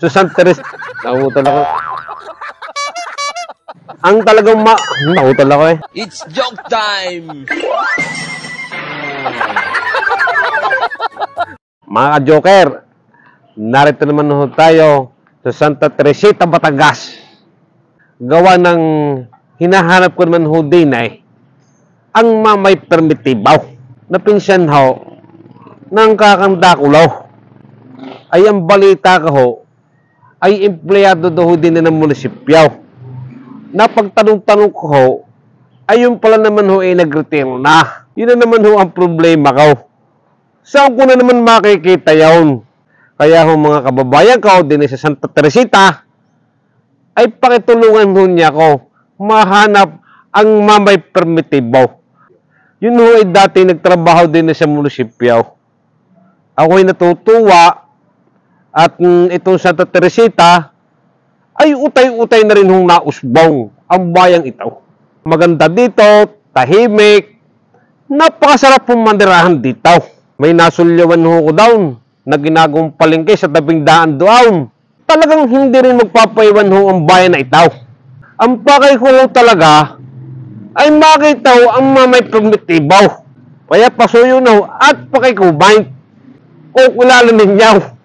Sa Santa Teresa. Nauutal ako. Ang talagang ma... Nauutal ako eh. It's joke time! Mga joker narito naman ho tayo sa Santa Teresita, Batangas. Gawa ng hinahanap ko naman ho din ay ang mamay permitibaw na pinsan ho ng kakanda kulaw. Ay ang balita ko ho ay empleyado daw din ng munisipyaw. Napagtanong-tanong ko ho ay yung pala naman ho ay nag-retiro na. Yun na naman ho ang problema ko. Saan ko na naman makikita yaon? Kaya ho mga kababayan ko din sa Santa Teresita ay pakitulungan ho niya ko mahanap ang mamay permitibo. Yun ho ay dati nagtrabaho din sa munisipyo. Ako'y natutuwa at mm, itong Santa Teresita ay utay-utay na rin hong nausbong ang bayang ito. Maganda dito, tahimik, napakasarap pong mandirahan dito. May nasulyawan ho ko down na palengke sa tabing daan doon. Talagang hindi rin magpapaiwan ho ang bayan na ito. Ang pakay ko talaga ay makita ho ang mamay primitibaw. Kaya pasuyo na ho at bind. O kilala ninyo.